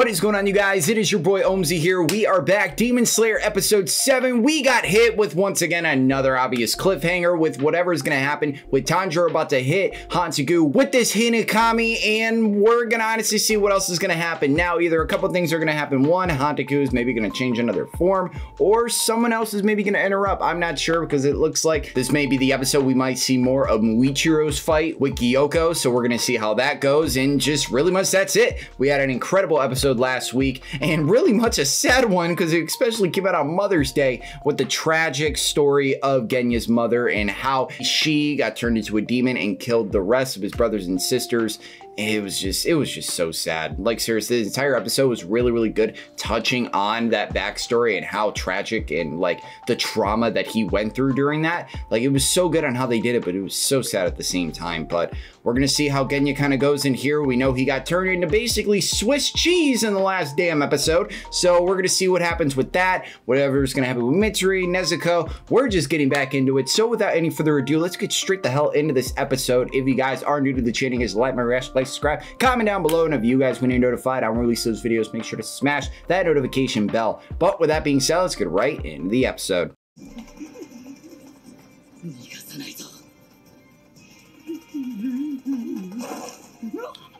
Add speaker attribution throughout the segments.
Speaker 1: What is going on, you guys? It is your boy Omzy here. We are back. Demon Slayer episode 7. We got hit with once again another obvious cliffhanger with whatever is going to happen with Tanjiro about to hit Hantengu with this Hinokami, and we're going to honestly see what else is going to happen. Now, either a couple things are going to happen. One, Hantengu is maybe going to change another form, or someone else is maybe going to interrupt. I'm not sure because it looks like this may be the episode we might see more of Muichiro's fight with Gyokko, so we're going to see how that goes, and just really much that's it. We had an incredible episode episode last week, and really much a sad one because it especially came out on Mother's Day with the tragic story of Genya's mother and how she got turned into a demon and killed the rest of his brothers and sisters. It was just it was just so sad. Like seriously the entire episode was really really good touching on that backstory and how tragic and like the trauma that he went through during that. Like it was so good on how they did it but it was so sad at the same time. But we're gonna see how Genya kind of goes in here. We know he got turned into basically Swiss cheese in the last damn episode. So we're gonna see what happens with that whatever's gonna happen with Mitsuri Nezuko. We're just getting back into it. So without any further ado let's get straight the hell into this episode. If you guys are new to the channel guys like my reaction like subscribe, comment down below, and if you guys when you're notified I will release those videos, make sure to smash that notification bell. But with that being said, let's get right into the episode.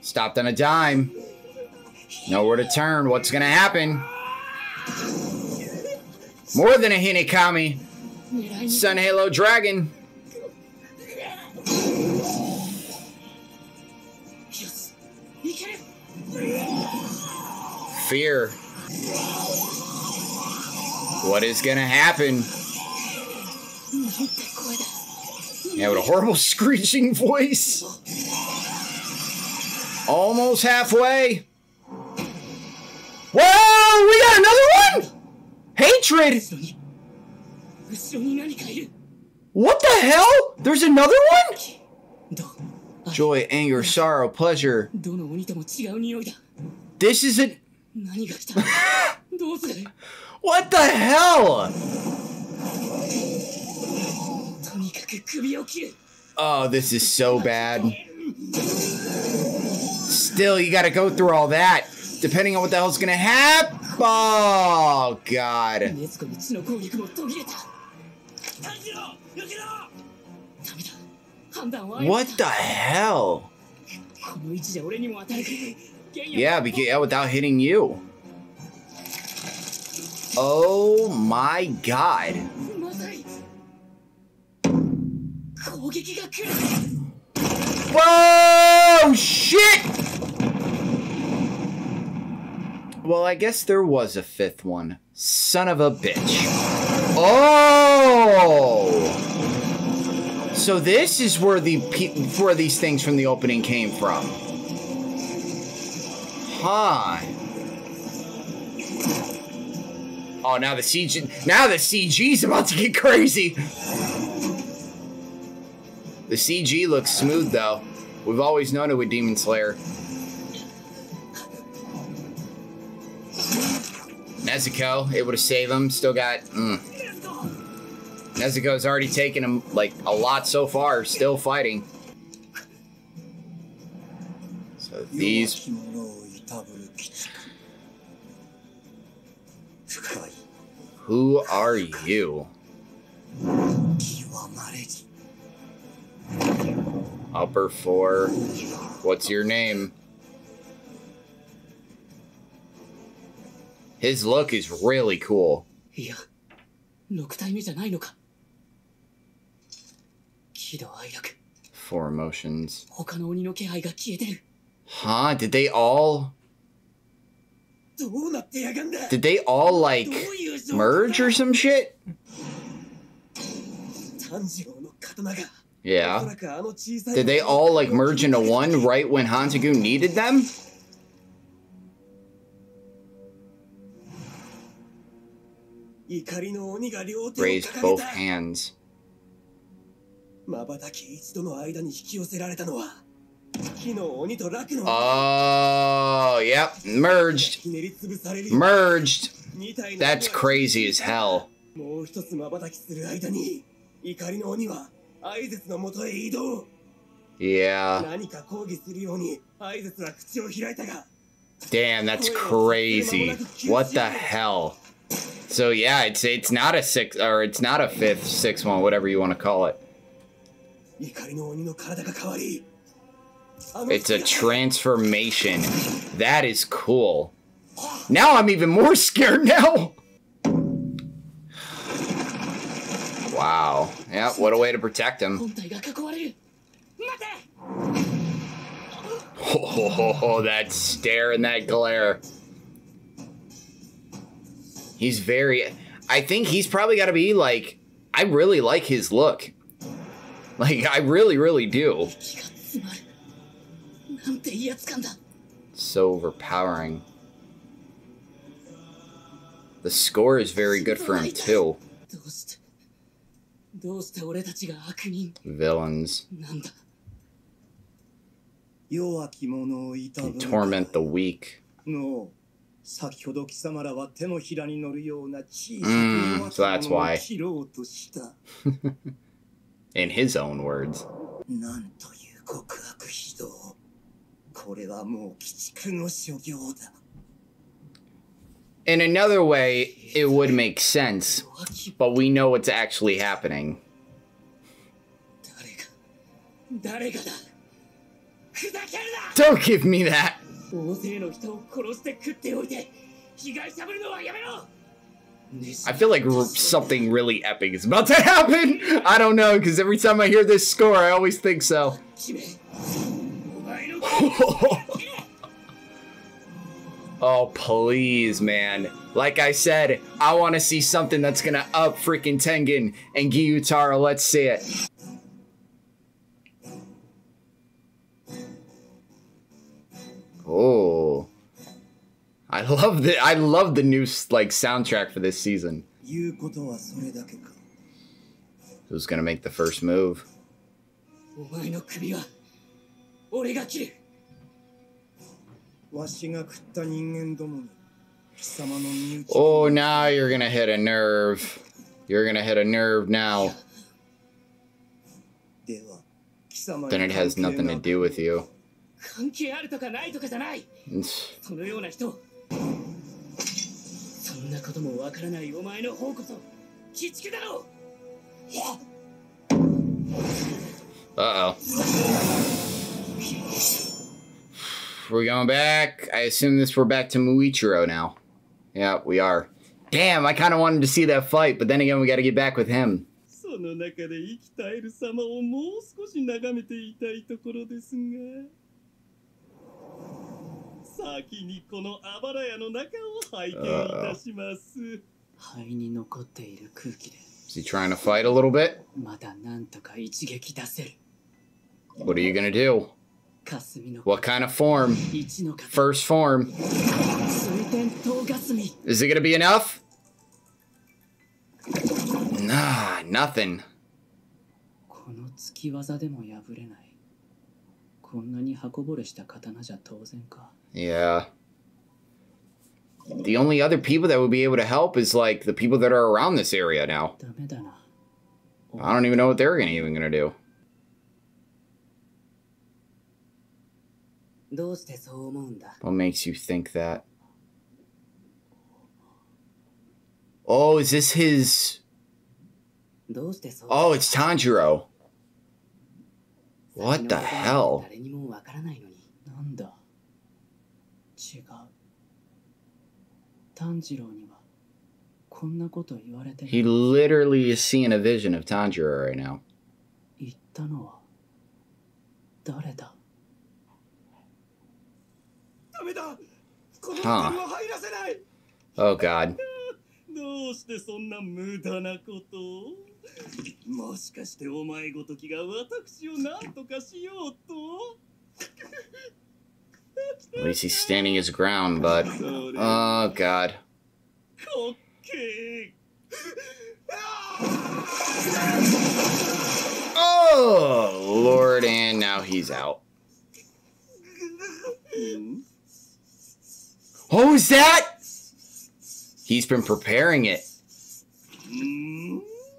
Speaker 1: Stopped on a dime. Nowhere to turn. What's gonna happen? More than a Hinokami. Sun Halo Dragon. Fear. What is gonna happen? Yeah, with a horrible screeching voice. Almost halfway. Whoa! We got another one! Hatred! What the hell? There's another one? Joy, anger, sorrow, pleasure. This is a. what the hell? Oh, this is so bad. Still, you gotta go through all that. Depending on what the hell's gonna happen. Oh, God. What the hell? Yeah, because, yeah, without hitting you. Oh my god. Whoa! Shit! Well, I guess there was a fifth one. Son of a bitch. Oh! So this is where the where these things from the opening came from. Huh. Oh, now the CG now the CG's about to get crazy. The CG looks smooth though. We've always known it with Demon Slayer. Nezuko, able to save him. Still got. Mm. Nezuko's already taken him, like, a lot so far, still fighting. So these... Who are you? Upper four. What's your name? His look is really cool. Four emotions. Huh? Did they all? Did they all like merge or some shit? Yeah. Did they all like merge into one right when Hantengu needed them? Raised both hands. 瞬き一度の間に引き寄せられたのは火の鬼と楽の Oh, yep, merged. Merged. That's crazy as hell. もう一つ瞬きする間に怒りの鬼は愛絶のもとへ移動 Yeah. 何か抗議するように愛絶は口を開いたが Damn, that's crazy. What the hell? So yeah, it's it's not a six or it's not a fifth, sixth one, whatever you want to call it. It's a transformation. That is cool. Now I'm even more scared now. Wow. Yeah, what a way to protect him. Oh, that stare and that glare. He's very. I think he's probably got to be like. I really like his look. Like, I really, really do. So overpowering. The score is very good for him, too. Villains. You torment the weak. 先ほど貴
Speaker 2: 様らは手のひらに乗るような小さなものを切ろうとした。
Speaker 1: In his own words.
Speaker 2: なんという告白非道。これはもう鬼畜の所業だ。
Speaker 1: In another way, it would make sense, but we know what's actually happening. 誰が誰がだ Don't give me that! I feel like something really epic is about to happen. I don't know, because every time I hear this score, I always think so. oh, please, man. Like I said, I want to see something that's going to up freaking Tengen and Gyutaro. Let's see it. Oh. I love the I love the new like soundtrack for this season. Who's gonna make the first move? Oh, now you're gonna hit a nerve. You're gonna hit a nerve now. Then it has nothing to do with you. 関係あるとかないとかじゃないそのような人そんなこともわからないお前の方こそ鬼畜だろ Uh oh. We're going back. I assume this we're back to Muichiro now. Yeah, we are. Damn, I kind of wanted to see that fight, but then again, we got to get back with him. その中で生き絶える様をもう少し眺めていたいところですが。 先にこのあばら屋の中を拝見いたします。肺に残っている空気で。Is he trying to fight a little bit? まだなんとか一撃出せる。What are you gonna do? What kind of form? First form. Is it gonna be enough? Nah, nothing. この突き技でも破れない。 こんなに刃こぼれした刀じゃ当然か。Yeah. The only other people that would be able to help is like the people that are around this area now. I don't even know what they're gonna, even gonna do. What makes you think that? Oh, is this his... Oh, it's Tanjiro. What the hell? He literally is seeing a vision of Tanjiro right now. Huh. Oh god. どうしてそんな無駄なこと もしかしてお前ごときが私を何とかしようと At least he's standing his ground, but... Oh, God. Oh, Lord, and now he's out. Oh, is that? He's been preparing it.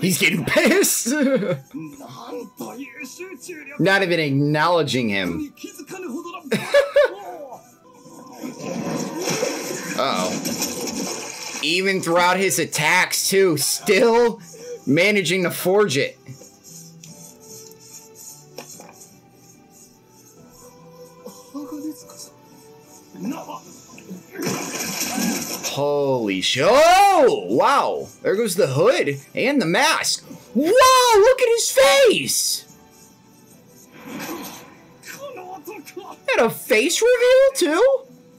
Speaker 1: He's getting pissed. Not even acknowledging him. oh. Even throughout his attacks, too, still managing to forge it.
Speaker 3: 鋼つかさな
Speaker 1: Holy sh! Oh! Wow! There goes the hood and the mask. Whoa! Look at his face!
Speaker 3: この男
Speaker 1: And a face reveal too?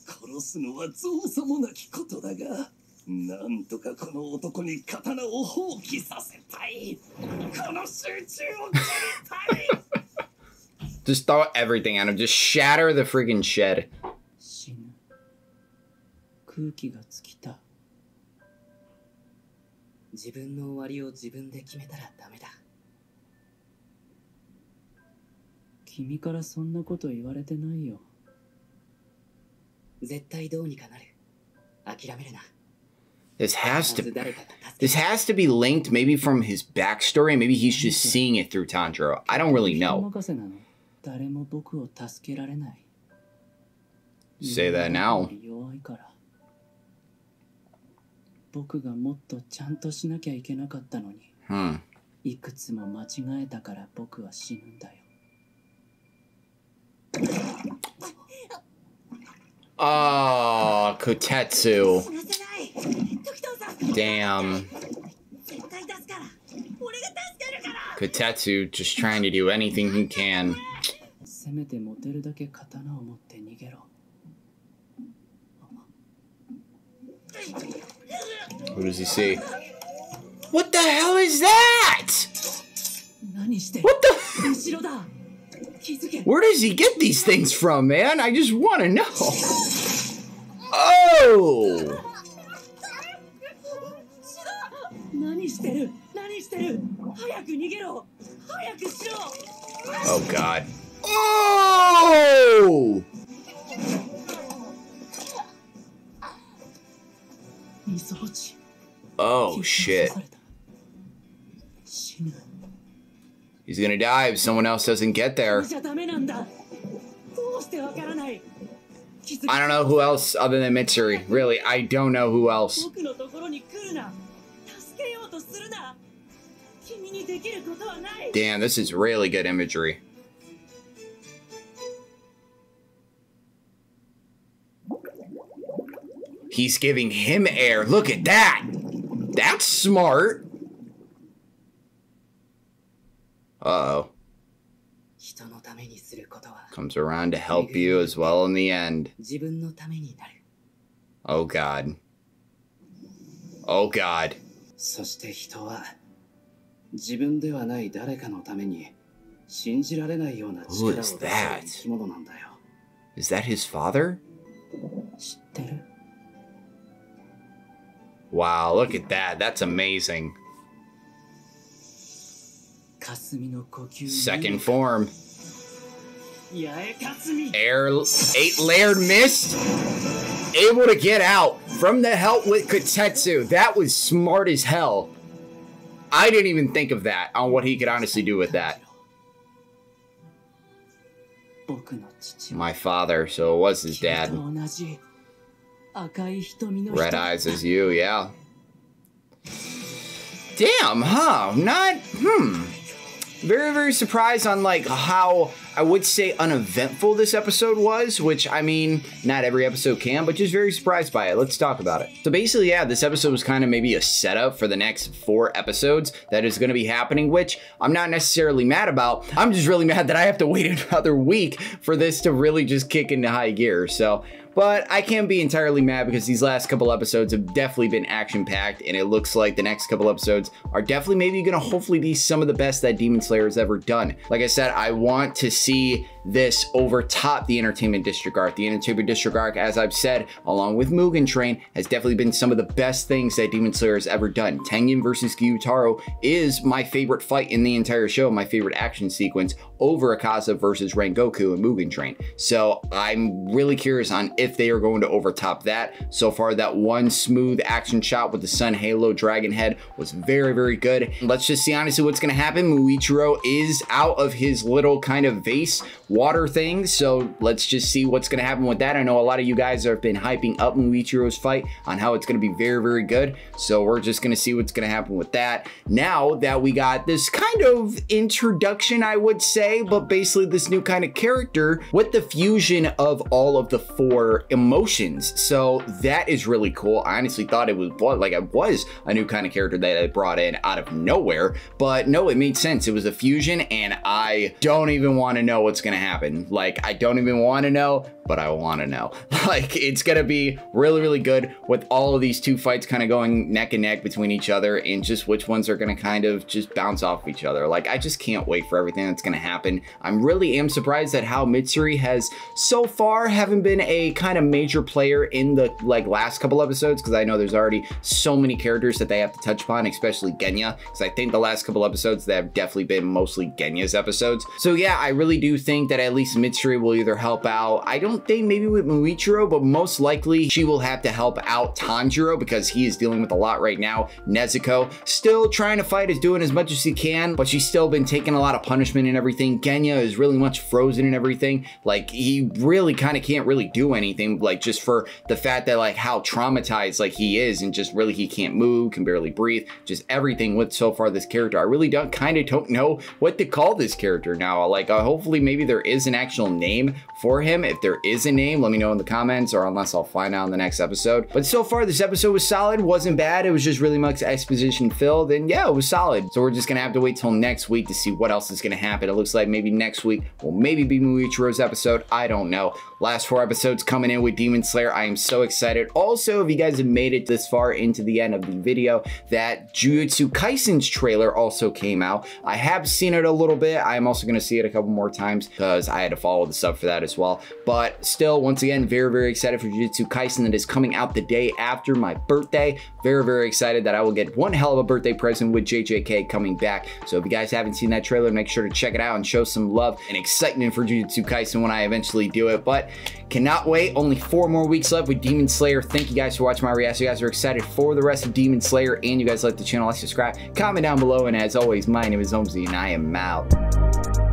Speaker 3: 殺すのは造作もなきことだがなんとかこの男に刀を放棄させたいこの集中を切りたい
Speaker 1: Just throw everything at him. Just shatter the freaking shed.
Speaker 3: 空気が尽きた自分の終わりを自分で決めたらダメだ君からそんなこと言われてないよ絶対どうにかなる諦めるな
Speaker 1: This has to this has to be linked maybe from his backstory. Maybe he's just seeing it through Tanjiro. I don't really
Speaker 3: 人
Speaker 1: know.
Speaker 3: 任せなの誰も僕を助けられない
Speaker 1: Say that now.
Speaker 3: 僕がもっとちゃんとしなきゃいけなかったのに
Speaker 1: Hmm.
Speaker 3: いくつも間違えたから僕は死ぬんだよ。
Speaker 1: Oh,
Speaker 4: い。時藤さん。
Speaker 1: Damn.
Speaker 4: 絶対助かる。俺が助けるから。
Speaker 1: Kotetsu just trying to do anything he can.
Speaker 3: せめて持てるだけ刀を持って
Speaker 1: What does he say? What the hell is that? What the? Where does he get these things from, man? I just want to know. Oh! Oh, God. Oh! Oh, shit. He's gonna die if someone else doesn't get there. I don't know who else other than Mitsuri. Really, I don't know who else. Damn, this is really good imagery. He's giving him air. Look at that! That's smart. Uh oh.
Speaker 3: 人のためにすることは
Speaker 1: Comes around to help you as well in the end.
Speaker 3: 自分のためになる
Speaker 1: Oh god. Oh god.
Speaker 3: そして人は自分ではない誰かのために信じられないような
Speaker 1: Who
Speaker 3: 力を出
Speaker 1: is
Speaker 3: す
Speaker 1: that?
Speaker 3: 生き物なんだよ
Speaker 1: Is that his father?
Speaker 3: 知ってる
Speaker 1: Wow, look at that. That's amazing. Second form. Air eight layered mist. Able to get out from the help with Kotetsu. That was smart as hell. I didn't even think of that on what he could honestly do with that. My father, so it was his dad. Red eyes is you, yeah. Damn, huh? Not, hmm. Very, very surprised on like how I would say uneventful this episode was, which I mean, not every episode can, but just very surprised by it. Let's talk about it. So basically, yeah, this episode was kind of maybe a setup for the next four episodes that is going to be happening, which I'm not necessarily mad about. I'm just really mad that I have to wait another week for this to really just kick into high gear. So but I can't be entirely mad because these last couple episodes have definitely been action packed, and it looks like the next couple episodes are definitely maybe gonna hopefully be some of the best that Demon Slayer has ever done. Like I said, I want to see this over top the Entertainment District arc. The Entertainment District arc, as I've said, along with Mugen Train, has definitely been some of the best things that Demon Slayer has ever done. Tengen versus Gyutaro is my favorite fight in the entire show, my favorite action sequence over Akaza versus Rengoku and Mugen Train. So I'm really curious on if they are going to overtop that. So far, that one smooth action shot with the Sun Halo Dragon Head was very, very good. Let's just see honestly what's going to happen. Muichiro is out of his little kind of vase water thing. So let's just see what's going to happen with that. I know a lot of you guys have been hyping up Muichiro's fight on how it's going to be very, very good. So we're just going to see what's going to happen with that. Now that we got this kind of introduction, I would say, but basically this new kind of character with the fusion of all of the four emotions. So that is really cool. I honestly thought it was like it was a new kind of character that I brought in out of nowhere, but no, it made sense. It was a fusion and I don't even want to know what's going to happen. Like, I don't even want to know, but I want to know. Like, it's going to be really, really good with all of these two fights kind of going neck and neck between each other and just which ones are going to kind of just bounce off each other. Like, I just can't wait for everything that's going to happen. I'm really am surprised at how Mitsuri has so far haven't been a kind of major player in the like last couple episodes because I know there's already so many characters that they have to touch upon, especially Genya, because I think the last couple episodes that have definitely been mostly Genya's episodes. So yeah, I really do think that at least Mitsuri will either help out. I don't think maybe with Muichiro, but most likely she will have to help out Tanjiro because he is dealing with a lot right now. Nezuko still trying to fight, is doing as much as he can, but she's still been taking a lot of punishment and everything. Genya is really much frozen and everything. Like he really kind of can't really do anything, like just for the fact that like how traumatized like he is and just really he can't move, can barely breathe, just everything with so far this character. I really don't kind of don't know what to call this character now. Like uh, hopefully maybe there is an actual name for him. If there is a name, let me know in the comments or unless I'll find out in the next episode. But so far this episode was solid, wasn't bad. It was just really much exposition filled and yeah, it was solid. So we're just gonna have to wait till next week to see what else is gonna happen. It looks like maybe next week will maybe be Muichiro's episode. I don't know. Last four episodes coming in with Demon Slayer. I am so excited. Also, if you guys have made it this far into the end of the video, that Jujutsu Kaisen's trailer also came out. I have seen it a little bit. I'm also going to see it a couple more times because I had to follow the sub for that as well. But still, once again, very, very excited for Jujutsu Kaisen that is coming out the day after my birthday. Very, very excited that I will get one hell of a birthday present with JJK coming back. So if you guys haven't seen that trailer, make sure to check it out and show some love and excitement for Jujutsu Kaisen when I eventually do it. But cannot wait. Only four more weeks left with Demon Slayer. Thank you guys for watching my reaction. You guys are excited for the rest of Demon Slayer and you guys like the channel, like, subscribe, comment down below. And as always, my name is Omzy and I am out.